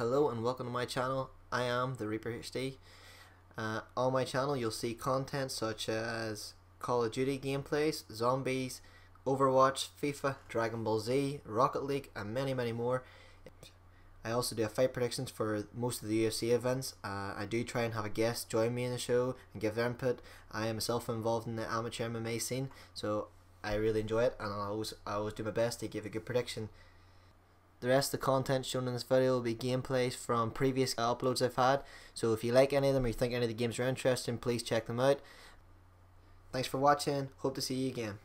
and welcome to my channel. I am the Reaper HD. Uh, on my channel you'll see content such as Call of Duty gameplays, zombies, Overwatch, FIFA, Dragon Ball Z, Rocket League and many many more. I also do fight predictions for most of the UFC events. Uh, I do try and have a guest join me in the show and give their input. I am myself involved in the amateur MMA scene so I really enjoy it and I always, I always do my best to give a good prediction. The rest of the content shown in this video will be gameplays from previous uploads I've had. So if you like any of them or you think any of the games are interesting, please check them out. Thanks for watching. Hope to see you again.